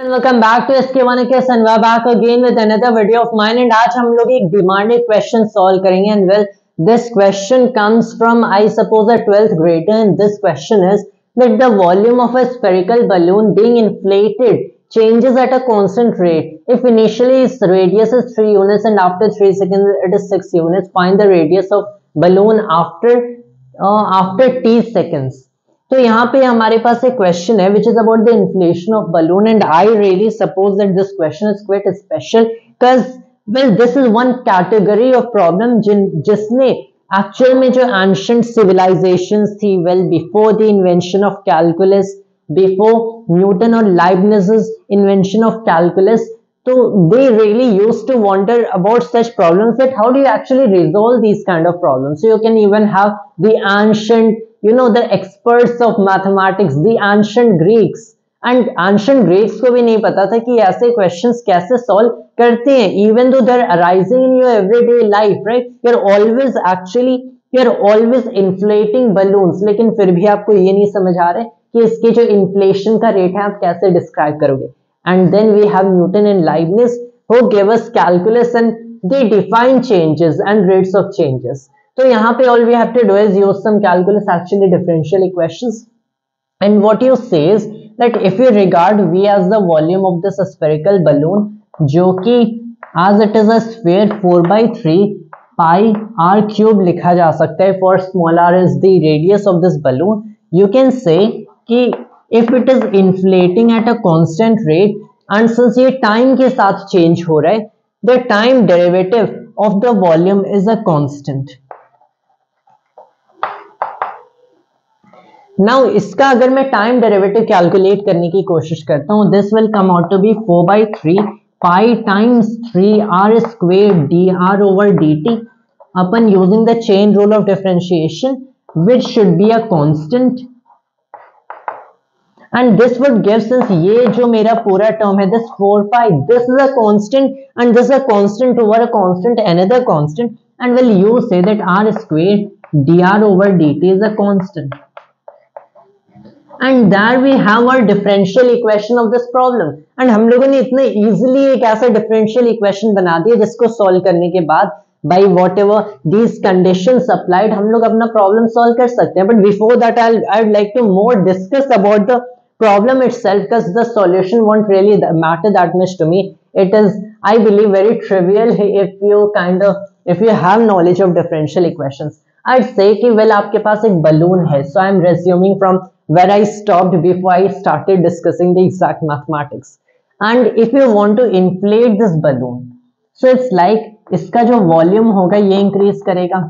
welcome back to SK1KS and we're back again with another video of mine and आज हम लोग एक demanded question solve करेंगे and well this question comes from I suppose a 12th grader and this question is that the volume of a spherical balloon being inflated changes at a constant rate if initially its radius is 3 units and after 3 seconds it is 6 units find the radius of balloon after uh, after t seconds तो यहाँ पे हमारे पास एक question है which is about the inflation of balloon and I really suppose that this question is quite special because well this is one category of problem जिन जिसने actual में जो एंशंट सिविलाइजेशन थी well before the invention of calculus before Newton और Leibniz invention of calculus तो they really used to wonder about such problems, that how do you actually resolve these kind of problems? So you can even have the you know, the experts of mathematics, the ancient greeks. And ancient Greeks को भी नहीं पता था कि ऐसे questions कैसे solve करते हैं. Even though they're arising in your everyday life right you are always actually you are always inflating balloons लेकिन फिर भी आपको ये नहीं समझ आ रहा है कि इसके जो इन्फ्लेशन का रेट है, आप कैसे डिस्क्राइब करोगे? And then we have Newton and Leibniz who give us and they define changes and rates of changes तो यहाँ पे all we have to do is use some calculus actually differential equations and what you says that if you regard V as the volume of the spherical balloon जो कि as it is a sphere by three pi R cube लिखा जा सकता है for small R is the radius of this balloon you can say कि if it is inflating at a constant rate and since ये time के साथ change हो रहा है the time derivative of the volume is a constant now इसका अगर मैं टाइम डेरिवेटिव कैलकुलेट करने की कोशिश करता हूँ this will come out to be four by three five times three R square D R over D T upon using the chain rule of differentiation which should be a constant and this would give since ये जो मेरा पूरा term है this four pi this is a constant and this a constant over a constant another constant and will you say that R square D R over D T is a constant and there we have R differential equation of this problem and हम लोगों ने इतने easily एक ऐसा differential equation बना दिया जिसको solve करने के बाद by whatever these condition applied हम लोग अपना प्रॉब्लम सॉल्व कर सकते हैं। But before that I I'd like to more discuss about the problem itself cause the solution won't really matter that mean to me it is I believe very trivial if you kind of if you have knowledge of differential equation I say well आपके पास एक balloon है so I am resuming from where I stopped before I started discussing the exact mathematics. And if you want to inflate this balloon, so it's like इसका जो volume होगा ये increase करेगा.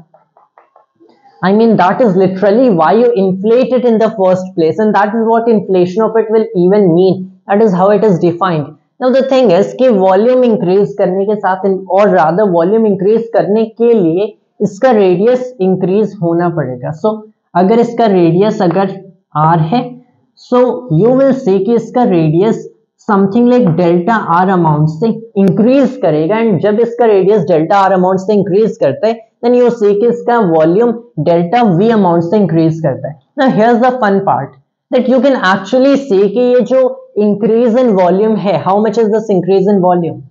I mean that is literally why you inflate it in the first place and that is what inflation of it will even mean. That is how it is defined. Now the thing is कि volume increase करने के साथ और rather volume increase करने के लिए इसका radius increase होना पड़ेगा. So अगर इसका radius अगर आर है. सो यू विल सी कि इसका radius something like delta R amount से इंक्रीज करेगा एंड जब इसका रेडियस डेल्टा आर अमाउंट से इंक्रीज करता है देन यू सी कि इसका वॉल्यूम डेल्टा वी अमाउंट से इंक्रीज करता है. ना here's the fun part that you can actually see कि ये जो इंक्रीज इन वॉल्यूम है how much is this increase in volume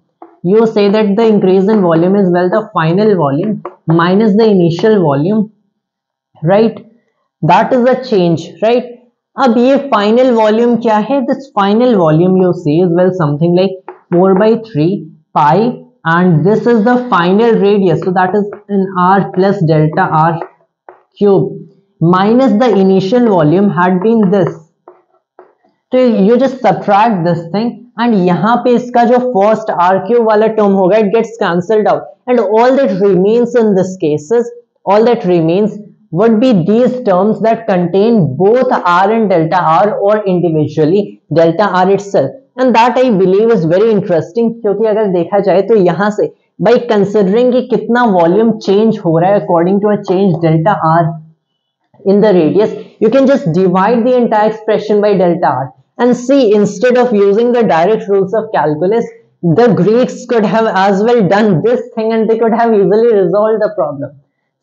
you say that the increase in volume is, well, the final volume minus the initial volume, right? that is a change right अब ये final volume क्या है this final volume you see is well something like four by three pi and this is the final radius so that is in r plus delta r cube minus the initial volume had been this so you just subtract this thing and यहाँ पे इसका जो first r cube वाला term होगा it gets cancelled out and all that remains in this cases all that remains would be these terms that contain both r and delta r or individually delta r itself and that I believe is very interesting क्योंकि अगर देखा जाए तो यहाँ से by considering कि कितना volume change हो रहा है according to a change delta r in the radius you can just divide the entire expression by delta r and see instead of using the direct rules of calculus the Greeks could have as well done this thing and they could have easily resolved the problem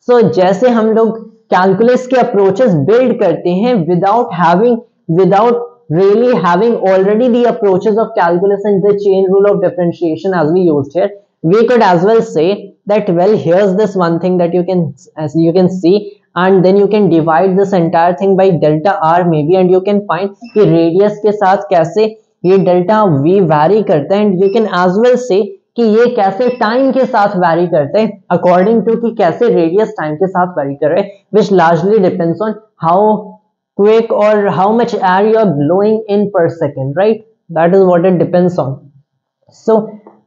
so जैसे हम लोग calculus के approaches build करते हैं without having without really having already the approaches of calculus and the chain rule of differentiation as we use here we could as well say that well here's this one thing that you can you can see and then you can divide this entire thing by delta R maybe and you can find radius के साथ कैसे ये delta we vary करता है and you can as well say कि ये कैसे time के साथ वैरी करते हैं अकॉर्डिंग टू कि कैसे रेडियस टाइम के साथ वैरी कर रहे which largely depends on how quick और how much uh you are glowing in per second right that is what it depends on so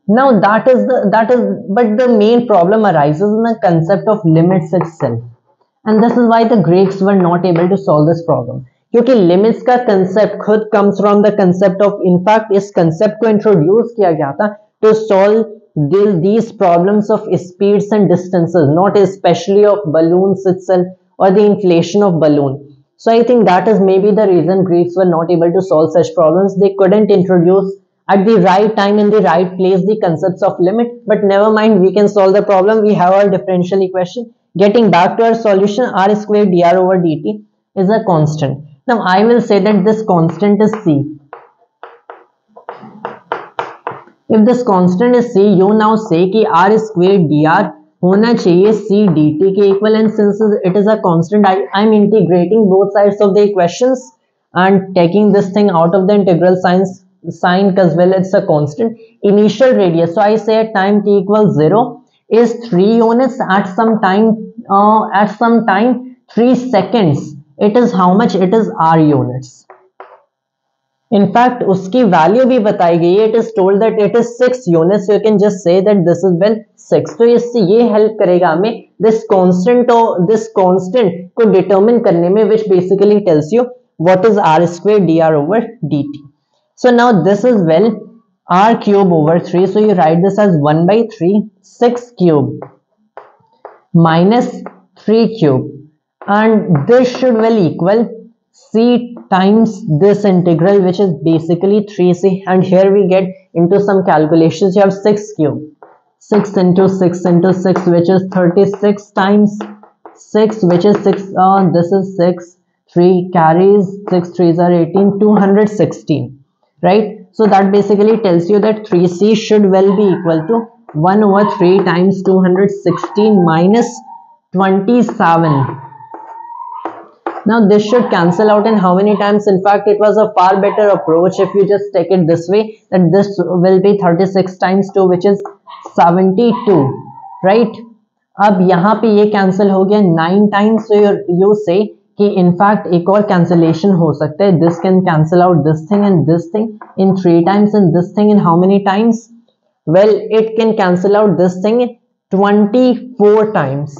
now that is that is but the main problem arise in the concept of limits itself and this is why the Greeks were not able to solve this problem क्योंकि limits का concept खुद comes from the concept of in fact इस concept को introduce किया गया था to solve these problems of speeds and distances, not especially of balloons itself or the inflation of balloon. So I think that is maybe the reason Greeks were not able to solve such problems. They couldn't introduce at the right time in the right place the concepts of limit. But never mind, we can solve the problem. We have our differential equation. Getting back to our solution, r squared dr over dt is a constant. Now I will say that this constant is c. If this constant is c, you now say कि r squared dr होना चाहिए C D T के equal and since it is a constant I I am integrating both sides of the equations and taking this thing out of the integral signs sign because well it's a constant initial radius so i say at time t equals 0 is 3 units at some time uh, at some time 3 seconds it is how much it is r units In fact उसकी value भी बताई गई है। It is told that it is six units you can just say that this is well six तो इससे ये help करेगा हमें दिस कांस्टेंट और दिस कांस्टेंट को डिटरमिन करने में which basically tells you what is r square dr over dt. So now this is well r cube over 3 so you write this as 1 by 3 6 cube minus 3 cube. And this should well equal c times this integral which is basically 3c and here we get into some calculations. You have 6 cube 6 into 6 into 6 which is 36 times 6 which is 6 uh, this is 6 3 carries 6 3s are 18 216 right? So that basically tells you that 3c should well be equal to 1 over 3 times 216 minus 27 now this should cancel out in how many times in fact it was a far better approach if you just take it this way that this will be 36 times 2 which is 72 right अब यहाँ पे ये cancel हो गया nine times you से कि in fact एक और कैंसिलेशन हो सकता है this can cancel out this thing and this thing in three times and this thing in how many times well it can cancel out this thing 24 times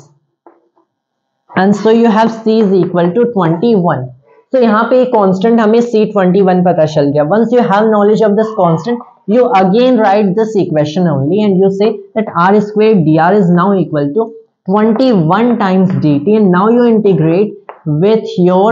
And so you have c is equal to 21 so यहाँ पे constant हमें c 21 पता चल गया once you have knowledge of this constant you again write this equation only and you say that r squared dr is now equal to 21 times dt and now you integrate with your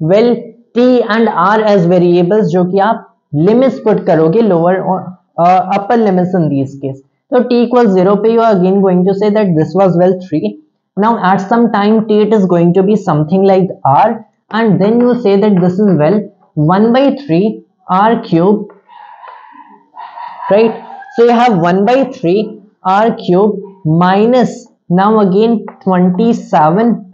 well t and r as variables जो कि आप limits put करोगे lower or uh, upper limits in these case so t equals 0 पे you are again going to say that this was well 3 now at some time t it is going to be something like r and then you say that this is well 1 by 3 r cube right? So you have 1 by 3 r cube minus now again 27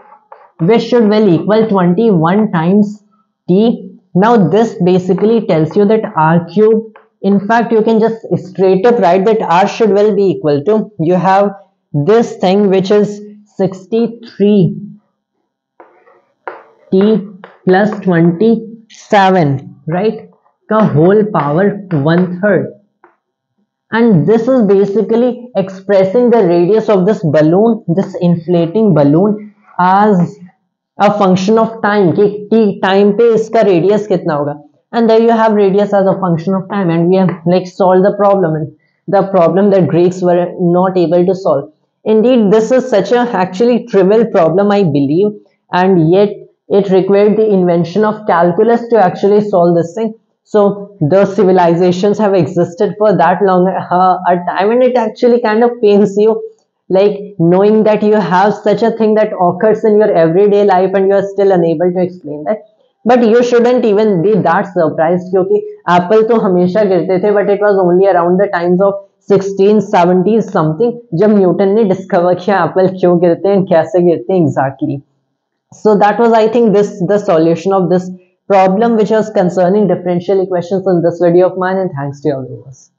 which should well equal 21 times t. Now this basically tells you that r cube in fact you can just straight up write that r should well be equal to you have this thing which is 63 plus twenty seven right का whole power one third and this is basically expressing the radius of this balloon this inflating balloon as a function of time कि time पे इसका radius कितना होगा and there you have radius as a function of time and we have like solve the problem and the problem that Greeks were not able to solve indeed this is such a actually trivial problem I believe and yet it required the invention of calculus to actually solve this thing so the civilizations have existed for that long uh, a time and it actually kind of pains you like knowing that you have such a thing that occurs in your everyday life and you are still unable to explain that but you shouldn't even be that surprised क्योंकि Apple तो हमेशा गिरते थे but it was only around the times of 1670 something जब Newton ने discover किया apple क्यों गिरते हैं, कैसे गिरते हैं exactly so that was I think this the solution of this problem which was concerning differential equations in this video of mine and thanks to all of you